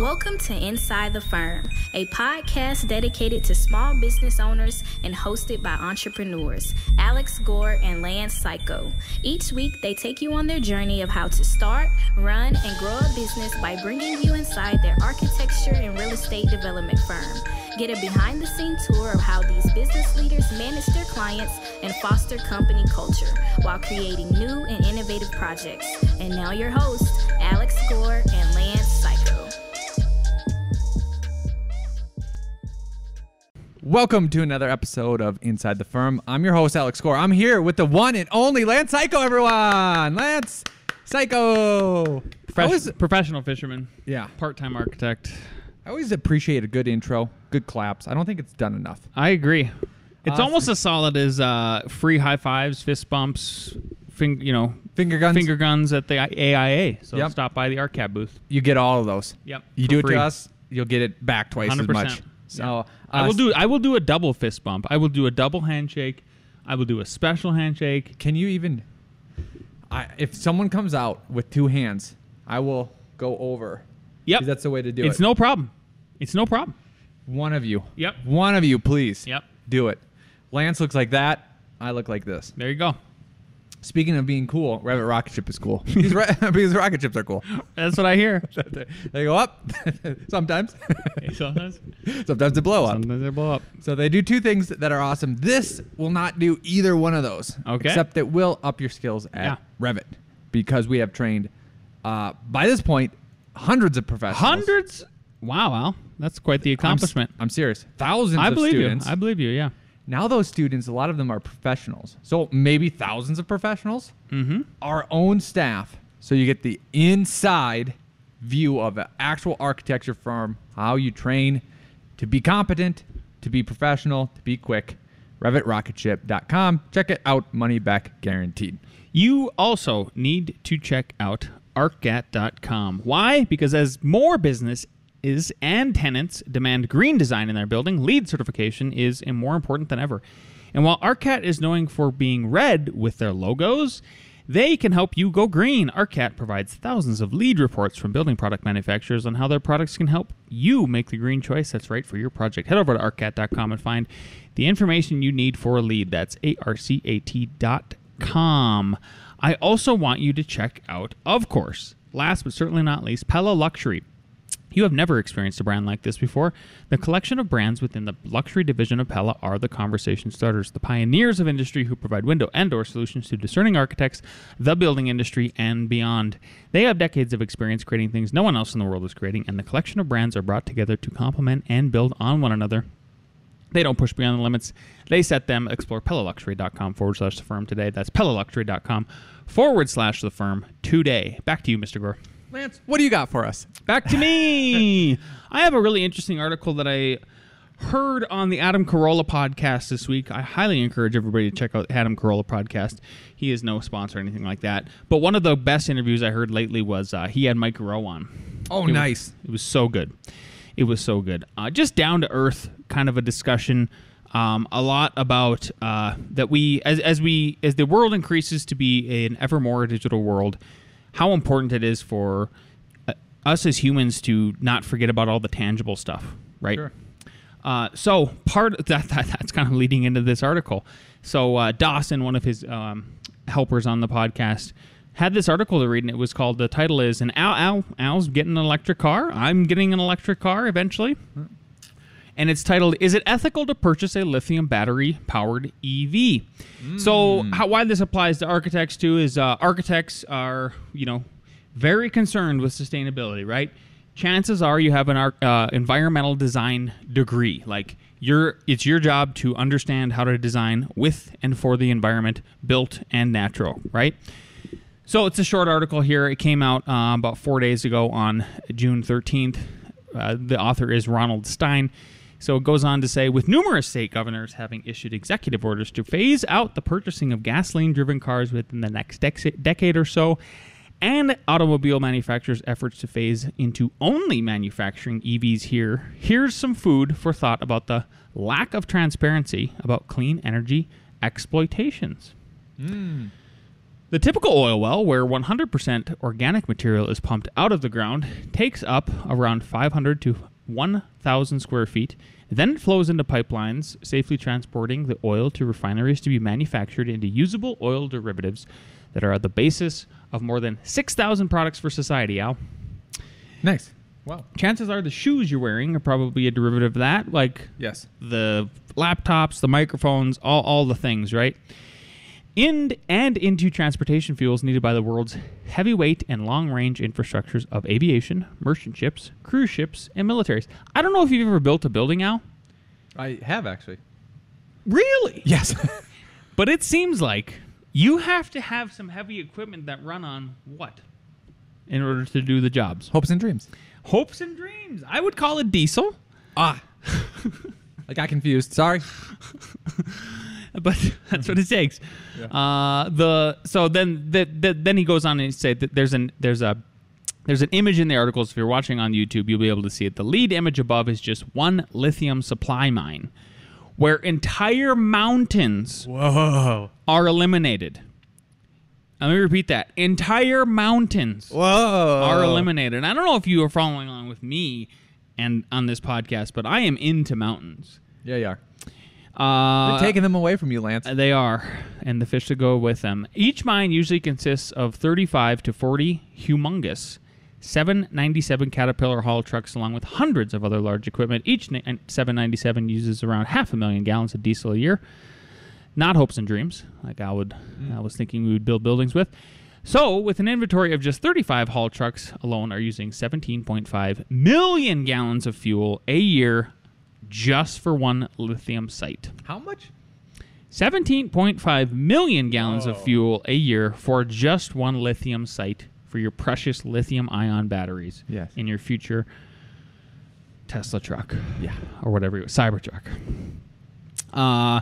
Welcome to Inside the Firm, a podcast dedicated to small business owners and hosted by entrepreneurs Alex Gore and Lance Cayko. Each week, they take you on their journey of how to start, run, and grow a business by bringing you inside their architecture and real estate development firm. Get a behind the scenes tour of how these business leaders manage their clients and foster company culture while creating new and innovative projects. And now, your hosts, Alex Gore and Lance Welcome to another episode of Inside the Firm. I'm your host, Alex Gore. I'm here with the one and only Lance Cayko, everyone. Lance Cayko. I always, professional fisherman, yeah, part-time architect. I always appreciate a good intro, good claps. I don't think it's done enough. I agree. It's Awesome. almost as solid as uh, free high fives, fist bumps, fing- you know, Finger guns. finger guns at the AIA. So Yep. stop by the ARCAT booth. You get all of those. Yep, You do it free. to us, you'll get it back twice as 100%. much. So I uh, will do. I will do a double fist bump. I will do a double handshake. I will do a special handshake. Can you even? I, if someone comes out with two hands, I will go over. Yep, 'Cause That's the way to do it. it's it. no problem. It's no problem. One of you. Yep. One of you, please. Yep. Do it. Lance looks like that. I look like this. There you go. Speaking of being cool, Revit rocket ship is cool. because, ra- because rocket ships are cool. That's what I hear. they go up sometimes. Sometimes, sometimes they blow up. sometimes they blow up. So they do two things that are awesome. This will not do either one of those. Okay. Except it will up your skills at Yeah. Revit because we have trained, uh, by this point, hundreds of professionals. Hundreds. Wow, Al, that's quite the I'm s- accomplishment. I'm, serious. Thousands I of believe students. you. I believe you. Yeah. Now those students, a lot of them are professionals. So maybe thousands of professionals. Mm-hmm. Our own staff. So you get the inside view of an actual architecture firm, how you train to be competent, to be professional, to be quick. RevitRocketship.com. Check it out. Money back guaranteed. You also need to check out arcat.com. Why? Because as more business is and tenants demand green design in their building, LEED certification is more important than ever. And while ARCAT is known for being red with their logos, they can help you go green. ARCAT provides thousands of LEED reports from building product manufacturers on how their products can help you make the green choice that's right for your project. Head over to arcat.com and find the information you need for a LEED. That's A-R-C-A-T dot com. I also want you to check out, of course, last but certainly not least, Pella Luxury. You have never experienced a brand like this before. The collection of brands within the luxury division of Pella are the conversation starters, the pioneers of industry who provide window and door solutions to discerning architects, the building industry, and beyond. They have decades of experience creating things no one else in the world is creating, and the collection of brands are brought together to complement and build on one another. They don't push beyond the limits. They set them. Explore PellaLuxury.com forward slash the firm today. That's PellaLuxury.com forward slash the firm today. Back to you, Mr. Gore. Lance, what do you got for us? Back to me. I have a really interesting article that I heard on the Adam Carolla podcast this week. I highly encourage everybody to check out Adam Carolla podcast. He is no sponsor or anything like that. But one of the best interviews I heard lately was uh, he had Mike Rowe on. Oh, It was- nice. it was so good. It was so good. Uh, just down to earth kind of a discussion. Um, a lot about uh, that we as as we as the world increases to be an ever more digital world, how important it is for uh, us as humans to not forget about all the tangible stuff, right? Sure. Uh, so part of that, that that's kind of leading into this article. So uh, Dawson, one of his um, helpers on the podcast, had this article to read, and it was called. The title is "And Al, Al Al's getting an electric car. I'm getting an electric car eventually." And it's titled "Is it ethical to purchase a lithium battery powered EV?" So how why this applies to architects too is uh, architects are you know very concerned with sustainability, right? Chances are you have an uh, environmental design degree, like your it's your job to understand how to design with and for the environment, built and natural, right? So it's a short article here. It came out uh, about four days ago on June 13th. Uh, the author is Ronald Stein. So it goes on to say with numerous state governors having issued executive orders to phase out the purchasing of gasoline driven cars within the next dec- decade or so, and automobile manufacturers' efforts to phase into only manufacturing EVs here, here's some food for thought about the lack of transparency about clean energy exploitations. Hmm. The typical oil well, where 100% organic material is pumped out of the ground, takes up around 500 to 1,000 square feet. Then it flows into pipelines, safely transporting the oil to refineries to be manufactured into usable oil derivatives that are at the basis of more than 6,000 products for society, Al. Nice. Wow. Chances are the shoes you're wearing are probably a derivative of that, like Yes. the laptops, the microphones, all, all the things, right? In and into transportation fuels needed by the world's heavyweight and long range infrastructures of aviation, merchant ships, cruise ships, and militaries. I don't know if you've ever built a building, Al. I have actually. Really? Yes. But it seems like you have to have some heavy equipment that run on what? In order to do the jobs. Hopes and dreams. Hopes and dreams. I would call it diesel. Ah. I got confused. Sorry. but that's what it takes. Uh, the so then the, the, then he goes on and he said that there's an there's a there's an image in the articles. If you're watching on YouTube, you'll be able to see it. The lead image above is just one lithium supply mine, where entire mountains Whoa. are eliminated. Let me repeat that: entire mountains Whoa. are eliminated. I don't know if you are following along with me and on this podcast, but I am into mountains. Yeah, you are. Uh, They're taking them away from you, Lance. Uh, They are, and the fish that go with them. Each mine usually consists of 35 to 40 humongous 797 Caterpillar haul trucks, along with hundreds of other large equipment. Each 797 uses around half a million gallons of diesel a year. Not hopes and dreams, like I would, I was thinking we would build buildings with. So, with an inventory of just 35 haul trucks alone, are using 17.5 million gallons of fuel a year just for one lithium site. How much? 17.5 million gallons of fuel a year for just one lithium site for your precious lithium ion batteries Yes. in your future Tesla truck Yeah. or whatever, you- Cybertruck. Uh,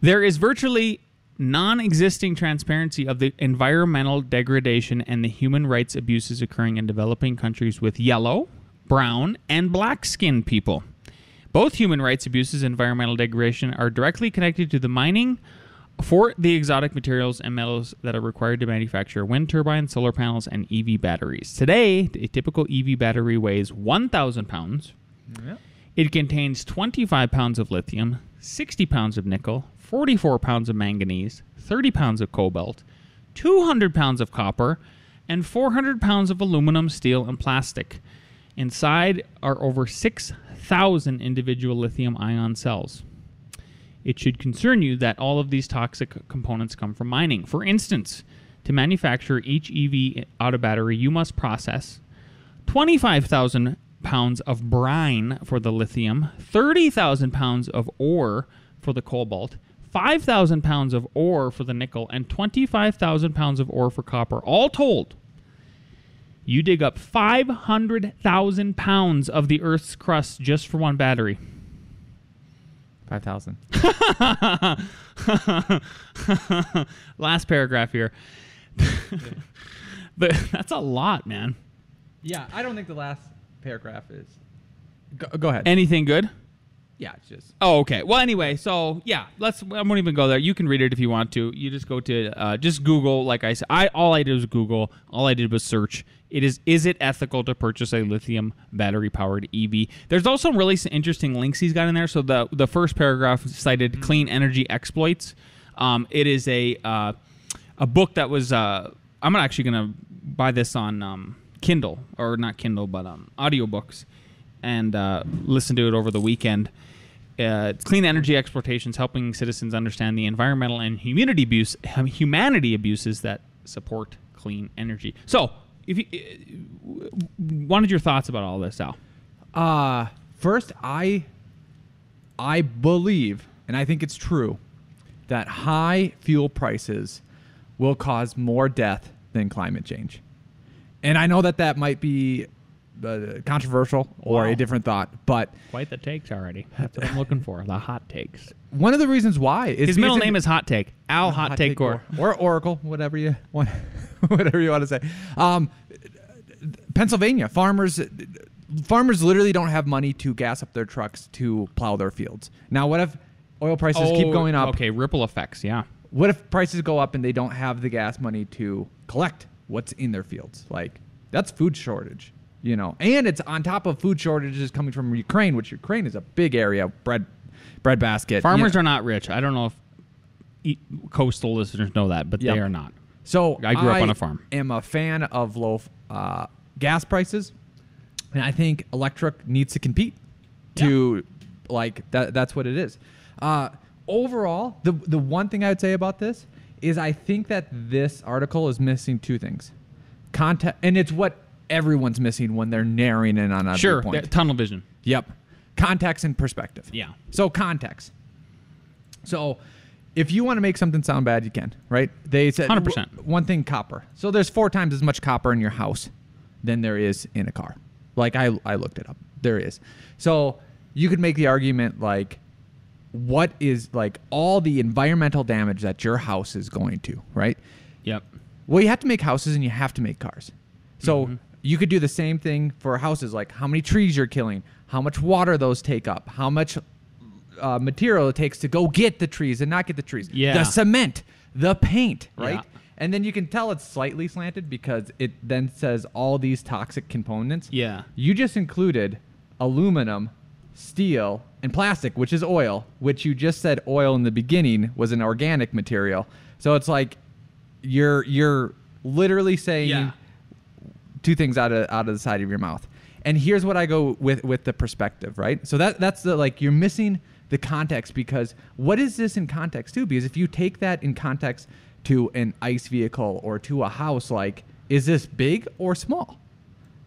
there is virtually non existing transparency of the environmental degradation and the human rights abuses occurring in developing countries with yellow, brown, and black skinned people. Both human rights abuses and environmental degradation are directly connected to the mining for the exotic materials and metals that are required to manufacture wind turbines, solar panels, and EV batteries. Today, a typical EV battery weighs 1,000 pounds. Yeah. It contains 25 pounds of lithium, 60 pounds of nickel, 44 pounds of manganese, 30 pounds of cobalt, 200 pounds of copper, and 400 pounds of aluminum, steel, and plastic. Inside are over 6,000 individual lithium ion cells. It should concern you that all of these toxic components come from mining. For instance, to manufacture each EV auto battery, you must process 25,000 pounds of brine for the lithium, 30,000 pounds of ore for the cobalt, 5,000 pounds of ore for the nickel, and 25,000 pounds of ore for copper. All told, you dig up 500,000 pounds of the Earth's crust just for one battery. 5,000. Last paragraph here. but that's a lot, man. Yeah, I don't think the last paragraph is. Go, go ahead. Anything good? Yeah, it's just. Oh, okay. Well, anyway, so yeah, let's. I won't even go there. You can read it if you want to. You just go to uh, just Google. Like I said, I all I did was Google. All I did was search. It is is it ethical to purchase a lithium battery powered EV? There's also some really s- interesting links he's got in there. So the the first paragraph cited clean energy exploits. Um, it is a uh, a book that was. Uh, I'm actually gonna buy this on um, Kindle or not Kindle, but um, audiobooks and uh, listen to it over the weekend. Uh, clean energy exploitations, helping citizens understand the environmental and humanity abuse, humanity abuses that support clean energy. So, if you uh, wanted your thoughts about all this, Al. Uh first I I believe and I think it's true that high fuel prices will cause more death than climate change. And I know that that might be uh, controversial or Wow. a different thought, but Quite the takes already. That's what I'm looking for. The hot takes. one of the reasons why is His middle name is Hot Take. Al Hot, Take Gore. or, or Oracle, whatever you want, whatever you want to say. Um, Pennsylvania farmers, farmers literally don't have money to gas up their trucks to plow their fields. Now, what if oil prices keep Oh, going up? Okay, ripple effects. Yeah. what if prices go up and they don't have the gas money to collect what's in their fields? Like that's food shortage, you know. And it's on top of food shortages coming from Ukraine, which Ukraine is a big area bread bread basket. Farmers you know. are not rich. I don't know if coastal listeners know that, but Yep. they are not. So I grew up on a farm. Am a fan of low uh, gas prices, and I think electric needs to compete. To like that. That's what it is. Uh, overall, the the one thing I would say about this is I think that this article is missing two things, context, and it's what everyone's missing when they're narrowing in on a Sure, point. tunnel vision. Yep. Context and perspective. Yeah. So context. So if you want to make something sound bad, you can, right? They said 100%. w- one thing copper. So there's four times as much copper in your house than there is in a car. Like I I looked it up. There is. So you could make the argument like what is like all the environmental damage that your house is going to, right? Yep. Well, you have to make houses and you have to make cars. So Mm-hmm. You could do the same thing for houses, like how many trees you're killing, how much water those take up, how much uh, material it takes to go get the trees and not get the trees. Yeah. The cement, the paint, right? Yeah. And then you can tell it's slightly slanted because it then says all these toxic components. Yeah. You just included aluminum, steel, and plastic, which is oil, which you just said oil in the beginning was an organic material. So it's like you're you're literally saying Yeah. Two things out of out of the side of your mouth. And here's what I go with with the perspective, right? So that that's the like you're missing the context because what is this in context to? Because if you take that in context to an ice vehicle or to a house, like is this big or small?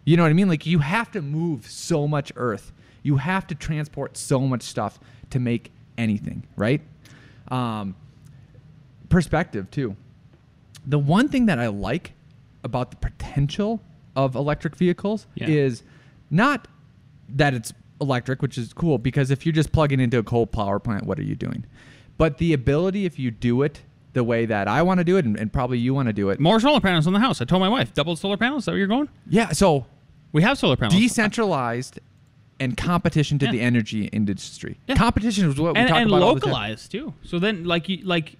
You know what I mean? Like you have to move so much earth. You have to transport so much stuff to make anything, right? Um, perspective too. The one thing that I like about the potential of electric vehicles Yeah. is not that it's electric, which is cool because if you're just plugging into a coal power plant, what are you doing? But the ability, if you do it the way that I want to do it, and, and probably you want to do it, More solar panels on the house. I told my wife, double solar panels. Is that where you're going? yeah. So We have solar panels. decentralized and competition to Yeah. the energy industry. Yeah. Competition is what we and, talk and about time. localized too. So then, like you, like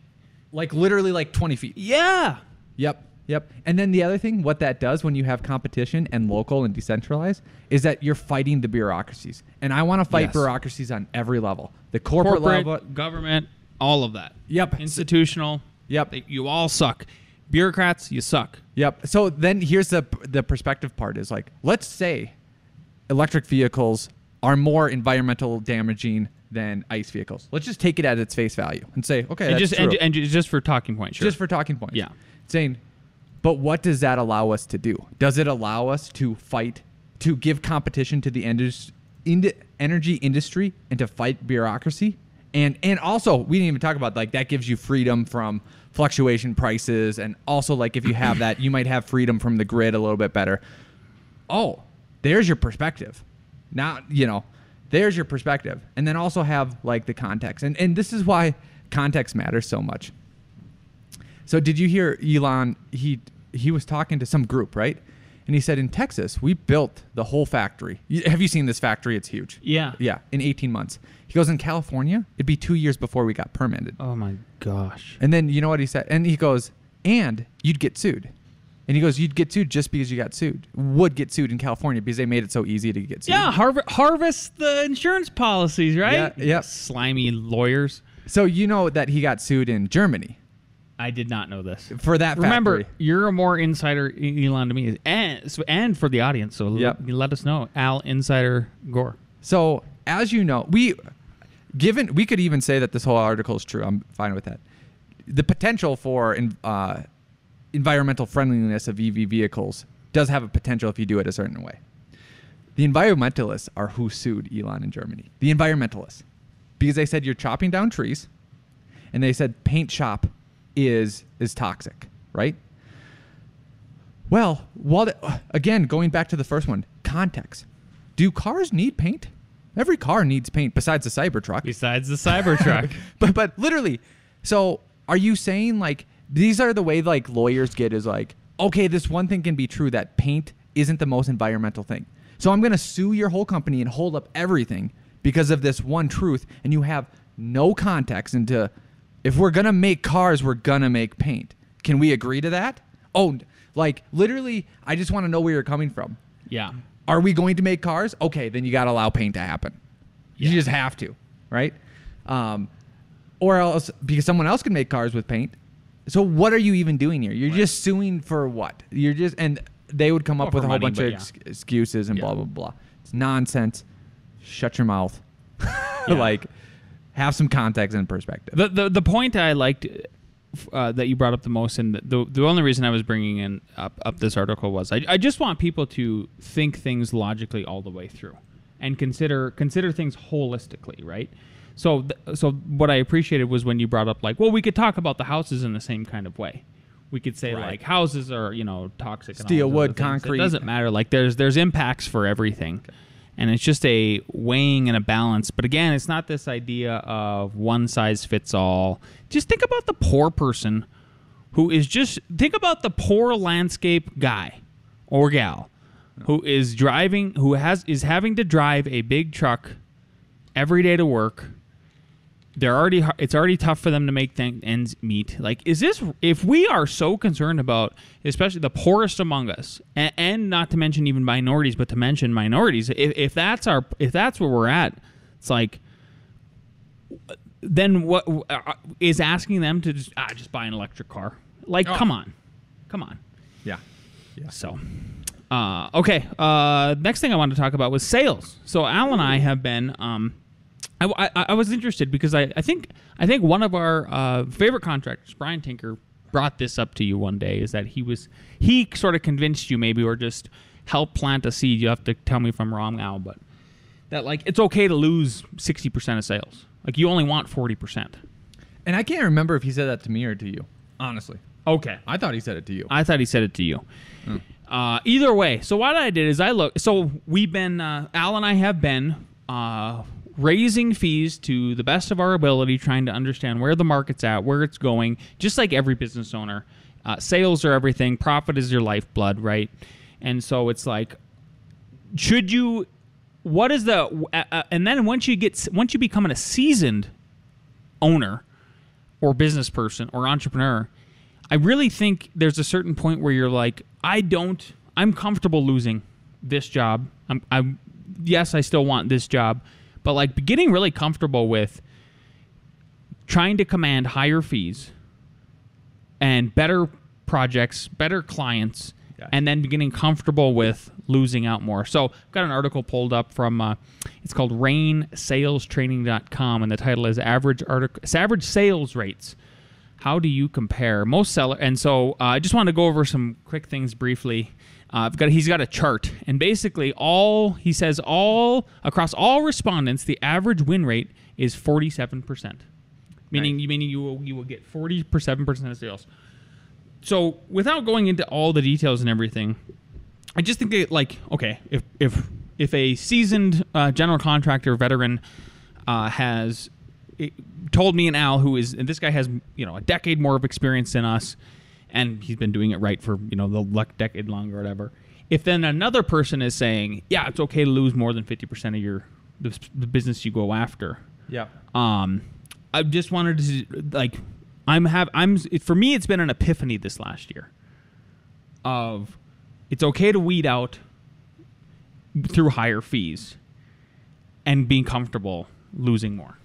like literally like 20 feet. yeah, Yep. Yep. And then the other thing, what that does when you have competition and local and decentralized, is that you're fighting the bureaucracies. And I want to fight Yes. bureaucracies on every level. The corporate, corporate, level. government, all of that. Yep. Institutional. Yep. They- you all suck. Bureaucrats, you suck. Yep. So then here's the the perspective part is like, let's say electric vehicles are more environmental damaging than ice vehicles. Let's just take it at its face value and say, okay, and that's just true. and, and just for talking points. Sure. just for talking points. Yeah. Saying, but what does that allow us to do? Does it allow us to fight, to give competition to the energy industry and to fight bureaucracy? And and also, we didn't even talk about like that gives you freedom from fluctuation prices, and also like if you have that, you might have freedom from the grid a little bit better. Oh, there's your perspective. Now you know, there's your perspective, and then also have like the context, and and this is why context matters so much. So did you hear Elon? He he was talking to some group, right? And he said in Texas we built the whole factory. Have you seen this factory? It's huge. Yeah. Yeah, in 18 months. He goes in California, it'd be two years before we got permitted. Oh my gosh. And then you know what he said? And he goes, and you'd get sued. And he goes, you'd get sued just because you got sued. Would get sued in California because they made it so easy to get sued. Yeah, harv- harvest the insurance policies, right? Yeah, yeah. Slimy lawyers. So you know that he got sued in Germany I did not know this. for that Remember, factory. you're a more insider Elon to me, and so, and for the audience. So Yep. l- let us know, Al Insider Gore. So as you know, we given we could even say that this whole article is true. I'm fine with that. The potential for in, uh, environmental friendliness of EV vehicles does have a potential if you do it a certain way. The environmentalists are who sued Elon in Germany. The environmentalists, because they said you're chopping down trees, and they said paint shop is is toxic, right? Well, while the, again going back to the first one, context. Do cars need paint? Every car needs paint besides the Cybertruck. Besides the Cybertruck. but but literally, so are you saying like these are the way like lawyers get is like okay, this one thing can be true that paint isn't the most environmental thing. So I'm gonna sue your whole company and hold up everything because of this one truth, and you have no context into If we're gonna make cars, we're gonna make paint. Can we agree to that? Oh, like literally, I just want to know where you're coming from. Yeah. Are we going to make cars? Okay, then you got to allow paint to happen. You just have to, right? Um, or else because someone else can make cars with paint. So what are you even doing here? You're just suing for what? You're just and they would come Well, up with a whole money, bunch of yeah. ex- excuses and Yeah. blah blah blah. It's nonsense. Shut your mouth. like have some context and perspective. The the the point I liked uh, that you brought up the most, and the the only reason I was bringing in up up this article was I I just want people to think things logically all the way through, and consider consider things holistically, right? So th- so what I appreciated was when you brought up like, well, we could talk about the houses in the same kind of way. We could say Right. like houses are you know toxic, and all Steel, wood, concrete. It doesn't matter. Like there's there's impacts for everything. And it's just a weighing and a balance. But again, it's not this idea of one size fits all. Just think about the poor person who is just think about the poor landscape guy or gal who is driving who has is having to drive a big truck every day to work they're already it's already tough for them to make ends meet like is this if we are so concerned about especially the poorest among us and, and not to mention even minorities but to mention minorities if, if that's our if that's where we're at it's like then what uh, is asking them to just ah, just buy an electric car like Oh. come on come on Yeah. Yeah. so, uh, okay. Uh, next thing I wanted to talk about was sales. So Al and I have been. Um, I, I, I was interested because I, I think I think one of our uh, favorite contractors, Brian Tinker, brought this up to you one day. Is that he was he sort of convinced you maybe or just helped plant a seed. You have to tell me if I'm wrong now, but that like it's okay to lose sixty percent of sales. Like you only want forty percent. And I can't remember if he said that to me or to you. Honestly, Okay. I thought he said it to you. I thought he said it to you. Uh, either way, so what I did is I look. So we've been uh, Al and I have been uh, raising fees to the best of our ability, trying to understand where the market's at, where it's going. Just like every business owner, uh, sales are everything. Profit is your lifeblood, right? And so it's like, should you? What is the? Uh, and then once you get once you become a seasoned owner or business person or entrepreneur, I really think there's a certain point where you're like, I don't, I'm comfortable losing this job. I'm, I'm, yes, I still want this job, but like getting really comfortable with trying to command higher fees and better projects, better clients, Gotcha. and then getting comfortable with losing out more. So I've got an article pulled up from, uh, it's called RainSalesTraining.com, and the title is Average Article, Average Sales Rates. How do you compare most seller? And so uh, I just want to go over some quick things briefly. Uh, I've got he's got a chart, and basically all he says all across all respondents, the average win rate is forty seven percent, meaning you meaning you will you will get forty seven percent of sales. So without going into all the details and everything, I just think that like okay, if if if a seasoned uh, general contractor veteran uh, has told me and Al, who is and this guy has you know a decade more of experience than us, and he's been doing it right for you know the like decade long or whatever. If then another person is saying, yeah, it's okay to lose more than fifty percent of your the, the business you go after, yeah. um, I just wanted to like, I'm have I'm for me it's been an epiphany this last year. Of, it's okay to weed out through higher fees, and being comfortable losing more.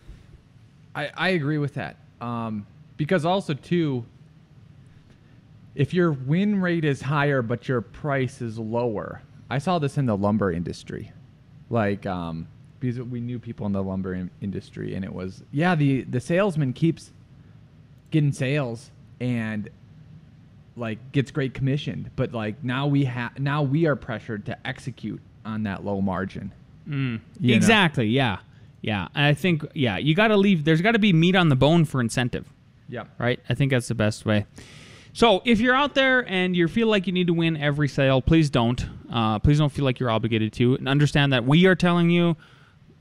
I, I agree with that. Um, because also too, if your win rate is higher but your price is lower, I saw this in the lumber industry, like um, because we knew people in the lumber in- industry, and it was yeah the the salesman keeps getting sales and like gets great commission, but like now we have now we are pressured to execute on that low margin. Know? exactly. Yeah. Yeah. And I think yeah you got to leave. There's got to be meat on the bone for incentive. Yeah. right? I think that's the best way. So if you're out there and you feel like you need to win every sale, please don't. Uh, please don't feel like you're obligated to. And understand that we are telling you,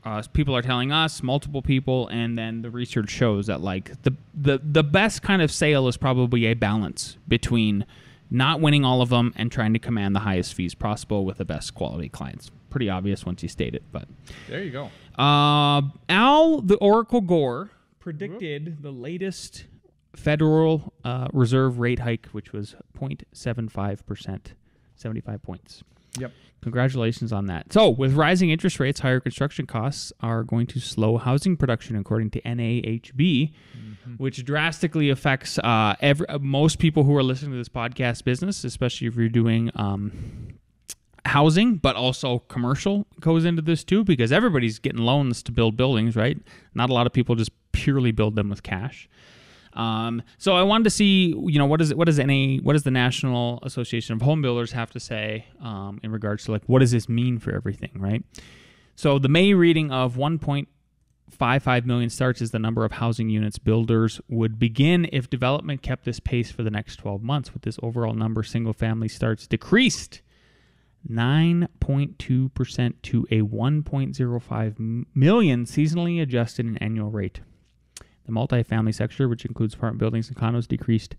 uh, people are telling us, multiple people, and then the research shows that like the the the best kind of sale is probably a balance between not winning all of them and trying to command the highest fees possible with the best quality clients. Pretty obvious once you state it, but There you go. uh, Al, the Oracle Gore, predicted the latest Federal uh, Reserve rate hike, which was 0.75 percent, 75 points. Yep. Congratulations on that. So, with rising interest rates, higher construction costs are going to slow housing production, according to NAHB, which drastically affects uh, every, uh, most people who are listening to this podcast business, especially if you're doing um, housing, but also commercial goes into this too, because everybody's getting loans to build buildings, right? Not a lot of people just purely build them with cash. Um, so I wanted to see, you know, what is it, what does any, what does the National Association of Home Builders have to say um, in regards to like what does this mean for everything, right? So the May reading of 1.55 million starts is the number of housing units builders would begin if development kept this pace for the next 12 months. With this overall number, single family starts decreased 9.2% to a 1.05 million seasonally adjusted annual rate. The multifamily sector, which includes apartment buildings and condos, decreased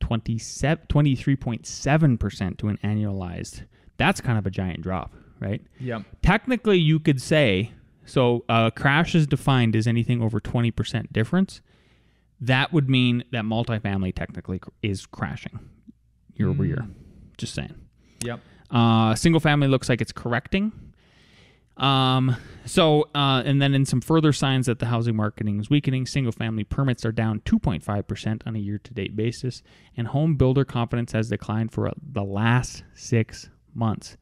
27, 23.7% to an annualized. That's kind of a giant drop, right? Yeah. Technically, you could say so. A crash is defined as anything over 20% difference. That would mean that multifamily technically is crashing year over year. Just saying. Yep. Uh, single family looks like it's correcting. Um, so, uh, and then in some further signs that the housing marketing is weakening, single family permits are down 2.5% on a year to date basis, and home builder confidence has declined for uh, the last six months.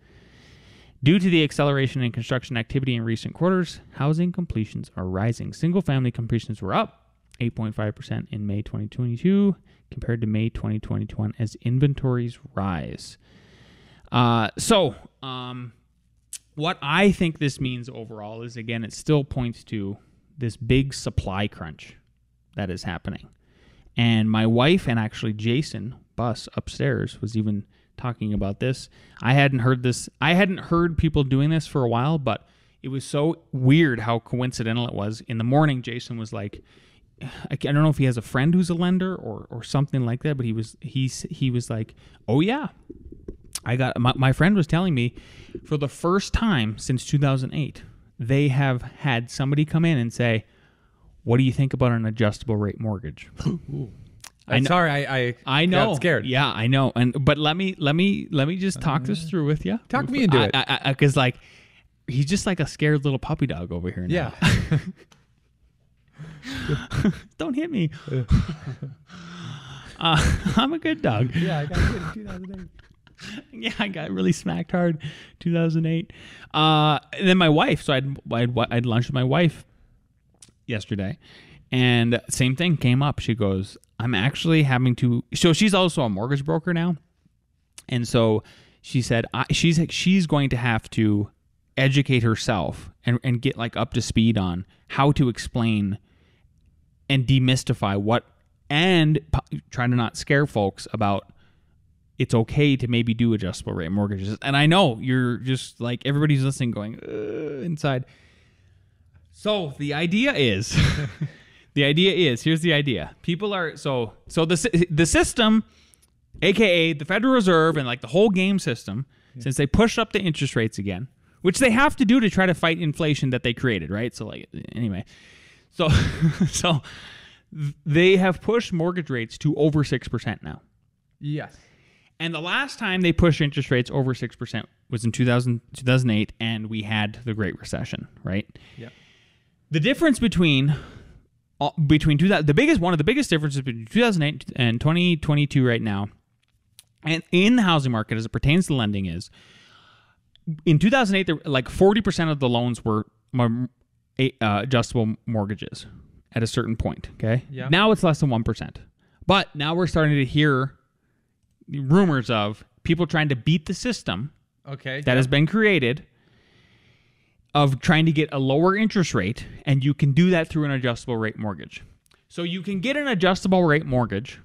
Due to the acceleration in construction activity in recent quarters, housing completions are rising. Single family completions were up 8.5% in May 2022 compared to May 2021 as inventories rise. Uh, so, um, what I think this means overall is again, it still points to this big supply crunch that is happening. And my wife and actually Jason Bus upstairs was even talking about this. I hadn't heard this, I hadn't heard people doing this for a while, but it was so weird how coincidental it was. In the morning, Jason was like, I don't know if he has a friend who's a lender or, or something like that, but he was he's he was like, oh yeah, I got my, my friend was telling me for the first time since 2008, they have had somebody come in and say, "What do you think about an adjustable rate mortgage?" I I'm know- sorry, I, I I know. got scared. Yeah, I know. And but let me let me let me just talk this through with you. Talk me into it. Because like he's just like a scared little puppy dog over here. Now. Yeah. Don't hit me. uh, I'm a good dog. yeah, I got in 2008. yeah, I got really smacked hard 2008. Uh, and then my wife, so I'd, I'd, lunch with my wife yesterday. And same thing came up. She goes, I'm actually having to. So she's also a mortgage broker now. And so she said I, she's she's going to have to educate herself and, and get like up to speed on how to explain and demystify what and try to not scare folks about it's okay to maybe do adjustable rate mortgages. And I know you're just like everybody's listening, going "Uh," inside. So the idea is, the idea is here's the idea. People are so so the the system, aka the Federal Reserve and like the whole game system, since they pushed up the interest rates again, which they have to do to try to fight inflation that they created, right? So like anyway, so so they have pushed mortgage rates to over six percent now. Yes. And the last time they pushed interest rates over 6% was in 2000, 2008, and we had the Great Recession, right? Yep. The difference between uh, between two, the biggest one of the biggest differences between 2008 and 2022 right now, and in the housing market as it pertains to lending is in 2008, there, like 40% of the loans were uh, adjustable mortgages at a certain point. Okay. Yeah. Now it's less than 1%. But now we're starting to hear rumors of people trying to beat the system Okay. that has been created of trying to get a lower interest rate, and you can do that through an adjustable rate mortgage. So you can get an adjustable rate mortgage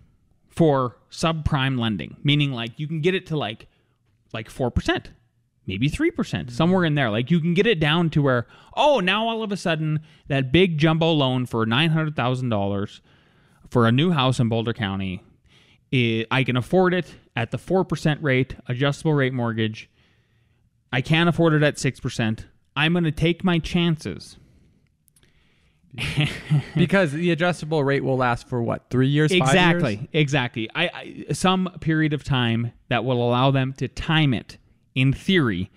for subprime lending, meaning like you can get it to like like four percent, maybe three percent, mm-hmm. somewhere in there. Like you can get it down to where oh now all of a sudden that big jumbo loan for nine hundred thousand dollars for a new house in Boulder County, i I can afford it at the four percent rate, adjustable rate mortgage. I can't afford it at 6%. I'm going to take my chances because the adjustable rate will last for what three years? five exactly, years? exactly. I, I some period of time that will allow them to time it in theory,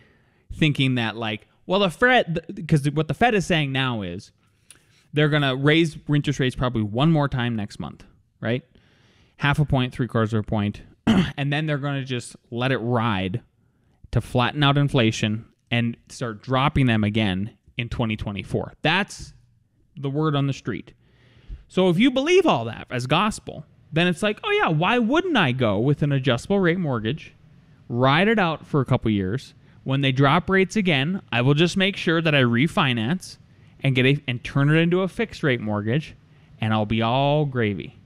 thinking that like, well, the Fed because what the Fed is saying now is they're gonna raise interest rates probably one more time next month, right? Half a point, three quarters of a point, and then they're gonna just let it ride to flatten out inflation and start dropping them again in 2024. That's the word on the street. So if you believe all that as gospel, then it's like, oh yeah, why wouldn't I go with an adjustable rate mortgage, ride it out for a couple years? When they drop rates again, I will just make sure that I refinance and get a and turn it into a fixed rate mortgage, and I'll be all gravy.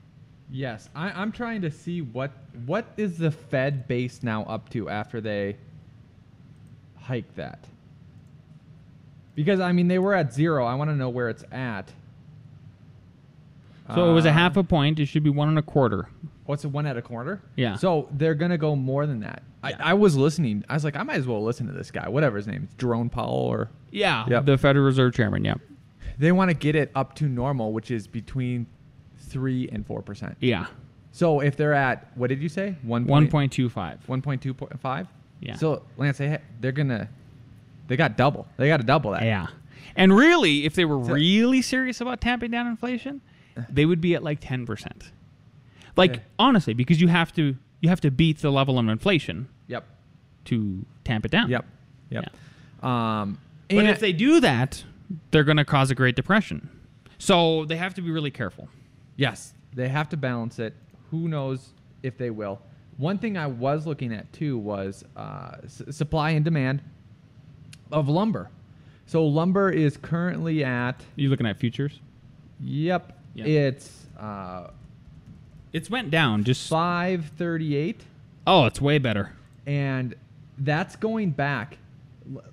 Yes, I, I'm trying to see what what is the Fed base now up to after they hike that. Because I mean they were at zero. I want to know where it's at. So it was a Uh, half a point. It should be one and a quarter. What's a one at a quarter? Yeah. So they're gonna go more than that. Yeah. I, I was listening. I was like, I might as well listen to this guy, whatever his name is, Jerome Powell, or Yeah, Yep. the Federal Reserve Chairman. Yeah, they want to get it up to normal, which is between three and four percent. yeah, So if they're at what did you say? One one point two five. one point two point five. Yeah. So Lance, they they're gonna they got double. They got to double that. Yeah. And really, if they were So- really serious about tamping down inflation, they would be at like 10%. Like Yeah. honestly, because you have to you have to beat the level of inflation Yep. to tamp it down. Yep. Yep. Um. But and- if they do that, they're going to cause a Great Depression. So they have to be really careful. Yes, they have to balance it. Who knows if they will? One thing I was looking at too was uh, s- supply and demand of lumber. So lumber is currently at You looking at futures? yep, Yeah. it's uh, It's went down just five thirty-eight. oh, it's way better. and that's going back. L-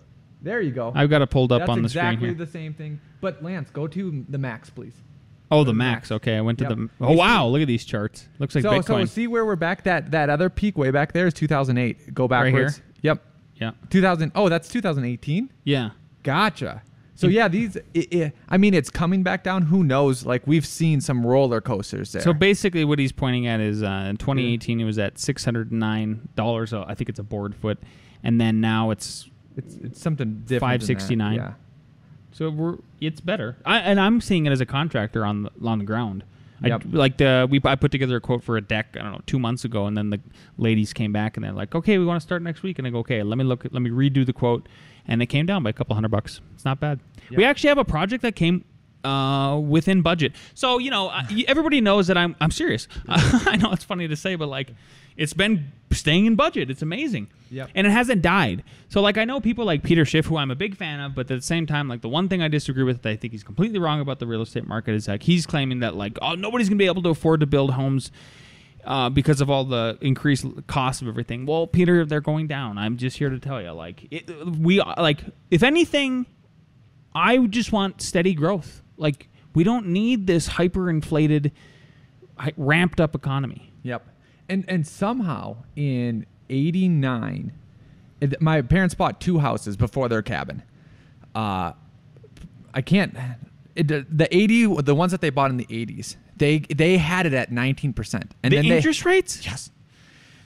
There you go. I've got it pulled up that's on the exactly screen here. the same thing. But Lance, go to the max, please. Oh, the max. Okay, I went to Yep. the Oh wow, look at these charts. Looks like so, Bitcoin. so see where we're back. That that other peak way back there is two thousand eight. Go backwards. Right. Yep. yeah. 2000 oh that's 2018 Yeah. gotcha so yeah these i i I mean it's coming back down who knows like we've seen some roller coasters there So basically, what he's pointing at is uh, in 2018 it was at 609 dollars. I think it's a board foot, and then now it's it's, it's something different than that. 569. yeah so we're it's better. I, and I'm seeing it as a contractor on the on the ground. Yep. I, like the we I put together a quote for a deck I don't know two months ago, and then the ladies came back and they're like, okay, we want to start next week, and I go, okay, let me look, let me redo the quote, and it came down by a couple hundred bucks. It's not bad. We actually have a project that came uh, within budget. So you know, everybody knows that I'm I'm serious. I know it's funny to say, but like, it's been staying in budget. It's amazing. Yep. And it hasn't died. So like, I know people like Peter Schiff, who I'm a big fan of, but at the same time, like the one thing I disagree with, that I think he's completely wrong about the real estate market, is like he's claiming that like, oh, nobody's gonna be able to afford to build homes. Uh, because of all the increased cost of everything. Well, Peter, they're going down. I'm just here to tell you, like, it, we like, if anything, I just want steady growth. Like we don't need this hyperinflated, hy- ramped up economy. yep and and somehow in 89 it- my parents bought two houses before their cabin uh i can't it, the 80 the ones that they bought in the 80s they they had it at 19% and the then they, interest rates? Yes.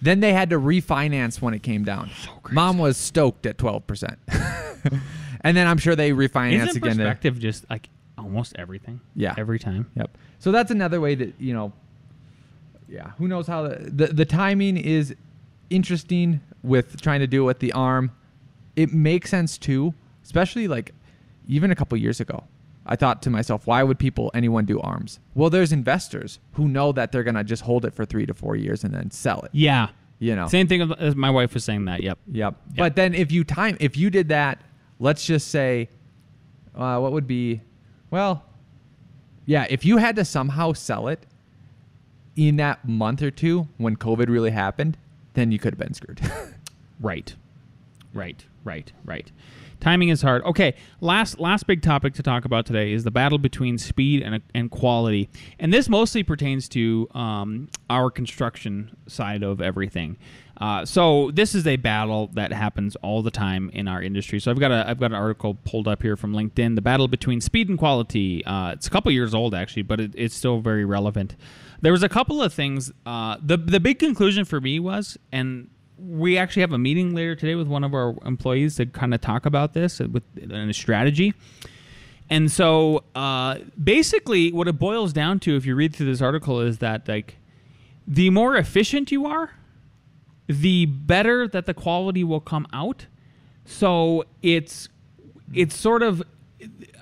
Then they had to refinance when it came down. crazy. Mom was stoked at 12%. and then I'm sure they refinanced Isn't again. there. perspective just like almost everything? Yeah. Every time. Yep. So that's another way that, you know, yeah, who knows how the, the, the timing is interesting with trying to do it with the arm. It makes sense too, especially like even a couple years ago. I thought to myself, why would people, anyone do arms? Well, there's investors who know that they're going to just hold it for three to four years and then sell it. Yeah. You know? Same thing as my wife was saying that. Yep. Yep. But then if you time, if you did that, let's just say, uh, what would be, well, yeah, if you had to somehow sell it in that month or two when COVID really happened, then you could have been screwed. Right. Right, right, right. Timing is hard. Okay, last last big topic to talk about today is the battle between speed and, and quality, and this mostly pertains to um, our construction side of everything. Uh, so this is a battle that happens all the time in our industry. So I've got a I've got an article pulled up here from LinkedIn. The battle between speed and quality. Uh, it's a couple years old actually, but it, it's still very relevant. There was a couple of things. Uh, the the big conclusion for me was, and we actually have a meeting later today with one of our employees to kind of talk about this with a strategy. And so, uh, basically, what it boils down to, if you read through this article, is that like the more efficient you are, the better that the quality will come out. So it's it's sort of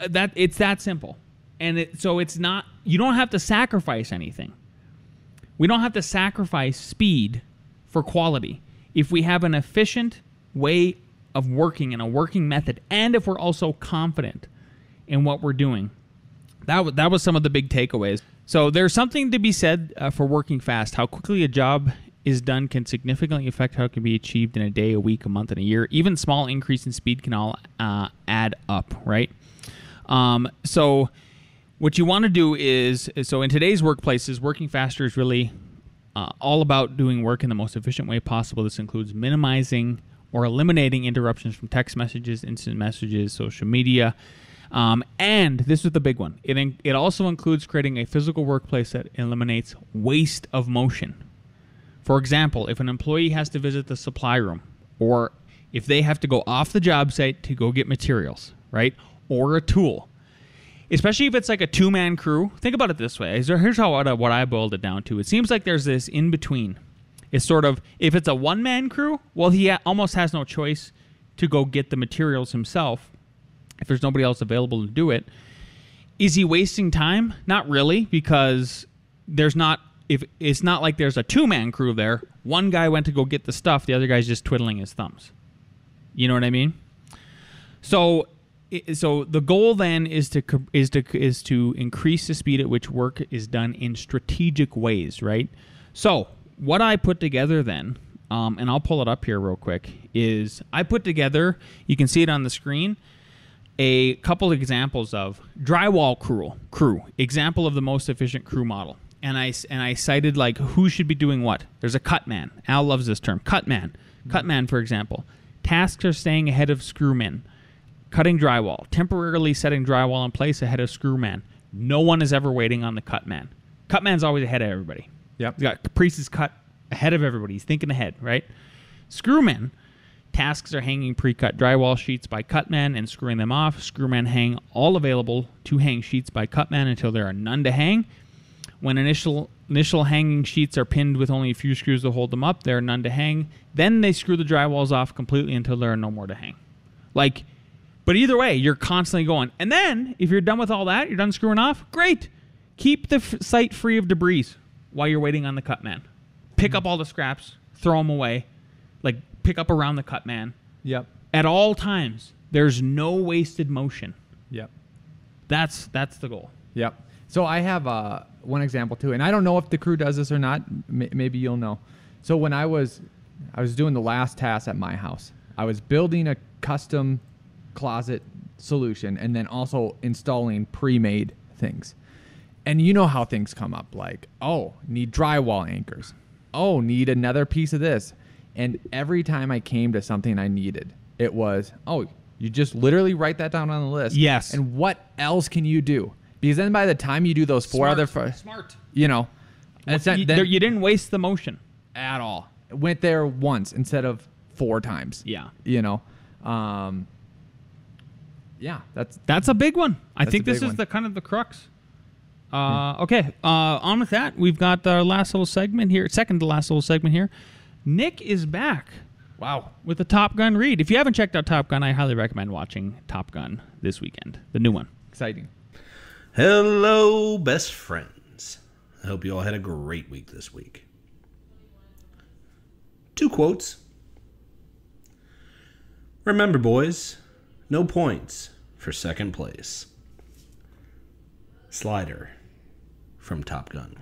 that it's that simple, and it, so it's not you don't have to sacrifice anything. We don't have to sacrifice speed for quality if we have an efficient way of working and a working method, and if we're also confident in what we're doing. That, w- that was some of the big takeaways. So there's something to be said uh, for working fast. How quickly a job is done can significantly affect how it can be achieved in a day, a week, a month, and a year. Even small increase in speed can all uh, add up, right? Um, so what you want to do is so in today's workplaces, working faster is really uh, all about doing work in the most efficient way possible. This includes minimizing or eliminating interruptions from text messages, instant messages, social media. Um, and this is the big one. It, in, it also includes creating a physical workplace that eliminates waste of motion. For example, if an employee has to visit the supply room, or if they have to go off the job site to go get materials, right? Or a tool, especially if it's like a two man crew. Think about it this way. Here's how what, uh, what I boiled it down to. It seems like there's this in between. It's sort of if it's a one man crew, well, he almost has no choice to go get the materials himself if there's nobody else available to do it. Is he wasting time? Not really, because there's not if it's not like there's a two man crew there. One guy went to go get the stuff, the other guy's just twiddling his thumbs. You know what I mean? So so the goal then is to is to is to increase the speed at which work is done in strategic ways, right? So what I put together then, um, and I'll pull it up here real quick, is I put together. You can see it on the screen. A couple examples of drywall crew crew example of the most efficient crew model, and I and I cited like who should be doing what. There's a cut man. Al loves this term, cut man. Cut man, for example, tasks are staying ahead of screwmen cutting drywall, temporarily setting drywall in place ahead of screwman. No one is ever waiting on the cut man. Cut man's always ahead of everybody. Yep. He's got Caprice's cut ahead of everybody. He's thinking ahead, right? Screwman, tasks are hanging pre-cut drywall sheets by cutman and screwing them off. Screwman hang all available to hang sheets by cutman until there are none to hang. When initial initial hanging sheets are pinned with only a few screws to hold them up, there are none to hang. Then they screw the drywalls off completely until there are no more to hang. Like but either way, you're constantly going. And then, if you're done with all that, you're done screwing off, great. Keep the f- site free of debris while you're waiting on the cut man. Pick mm-hmm. up all the scraps, throw them away. Like, pick up around the cut man. Yep. At all times, there's no wasted motion. Yep. That's that's the goal. Yep. So I have uh, one example too, and I don't know if the crew does this or not. M- maybe you'll know. So when I was, I was doing the last task at my house. I was building a custom closet solution and then also installing pre-made things. And you know how things come up like, oh, need drywall anchors. Oh, need another piece of this. And every time I came to something I needed, it was, oh, you just literally write that down on the list. Yes. And what else can you do? Because then by the time you do those four smart, other, f- smart, you know, well, you, then, you didn't waste the motion at all. Went there once instead of four times. Yeah. You know, um, yeah, that's that's a big one. I think this is one. the kind of the crux. Uh, hmm. Okay, uh, on with that. We've got our last little segment here, second to last little segment here. Nick is back. Wow, with the Top Gun read. If you haven't checked out Top Gun, I highly recommend watching Top Gun this weekend, the new one. Exciting. Hello, best friends. I hope you all had a great week this week. Two quotes. Remember, boys, no points for second place. Slider from Top Gun.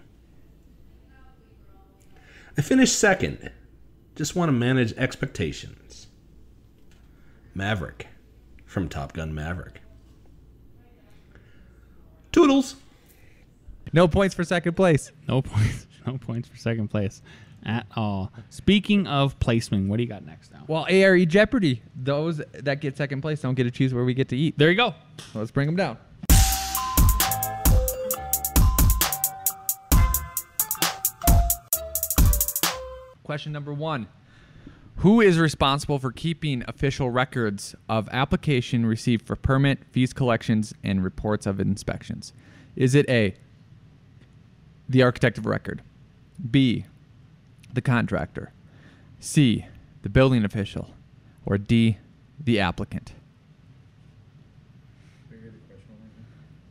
I finished second. Just want to manage expectations. Maverick from Top Gun Maverick. Toodles. No points for second place. No points. No points for second place at all. Speaking of placement, what do you got next now? Well, ARE Jeopardy. Those that get second place don't get to choose where we get to eat. There you go. Let's bring them down. Question number one Who is responsible for keeping official records of application received for permit, fees collections, and reports of inspections? Is it A, the architect of record, B, the contractor, C, the building official, or D, the applicant?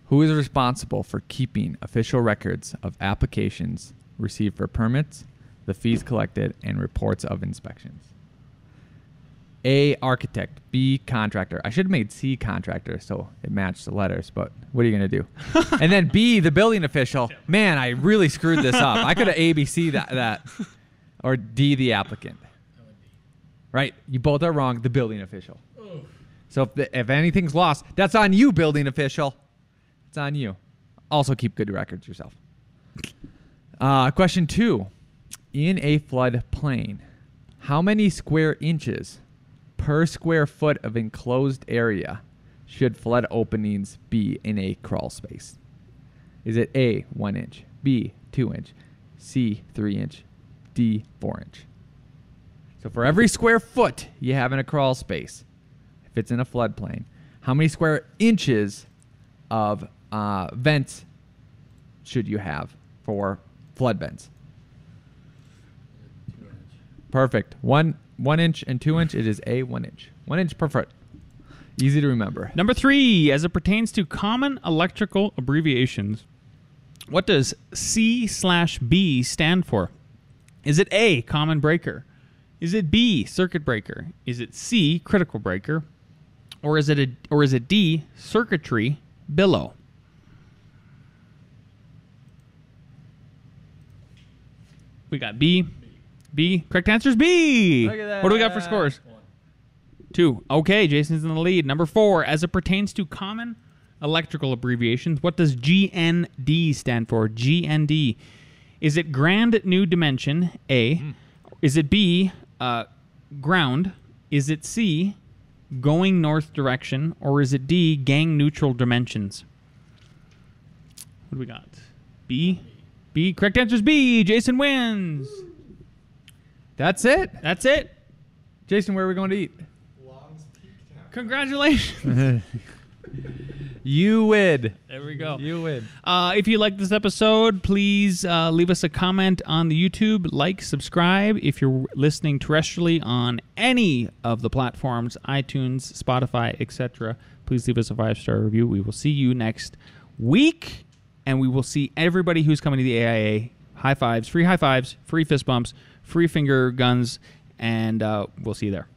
Who is responsible for keeping official records of applications received for permits, the fees collected, and reports of inspections? A architect, B contractor. I should have made C contractor so it matched the letters, but what are you gonna do? and then B the building official. Man, I really screwed this up. I could have A B C that that, or D the applicant. Right? You both are wrong. The building official. So if the, if anything's lost, that's on you, building official. It's on you. Also, keep good records yourself. Uh, question two: In a flood plain, how many square inches per square foot of enclosed area should flood openings be in a crawl space? Is it A one inch, B two inch, C three inch, D four inch? So for every square foot you have in a crawl space, if it's in a floodplain, how many square inches of uh, vents should you have for flood vents? Perfect. One one inch and two inch. It is a one inch. One inch per foot. Easy to remember. Number three, as it pertains to common electrical abbreviations, what does C slash B stand for? Is it A, common breaker? Is it B, circuit breaker? Is it C, critical breaker? Or is it a, or is it D, circuitry billow? We got B. B. Correct answer is B. Look at What do we got for scores? Two. Okay, Jason's in the lead. Number four, as it pertains to common electrical abbreviations, what does GND stand for? GND. Is it grand new dimension? A. Is it B, uh, ground? Is it C, going north direction? Or is it D, gang neutral dimensions? What do we got? B. B. Correct answer is B. Jason wins. That's it. That's it. Jason, where are we going to eat? Long's Peak Town. Congratulations. You win. there we go. You win. Uh, if you like this episode, please uh, leave us a comment on the YouTube, like, subscribe. If you're listening terrestrially on any of the platforms, iTunes, Spotify, etc., please leave us a five star review. We will see you next week, and we will see everybody who's coming to the AIA. High fives, free high fives, free fist bumps, free finger guns, and uh, we'll see you there.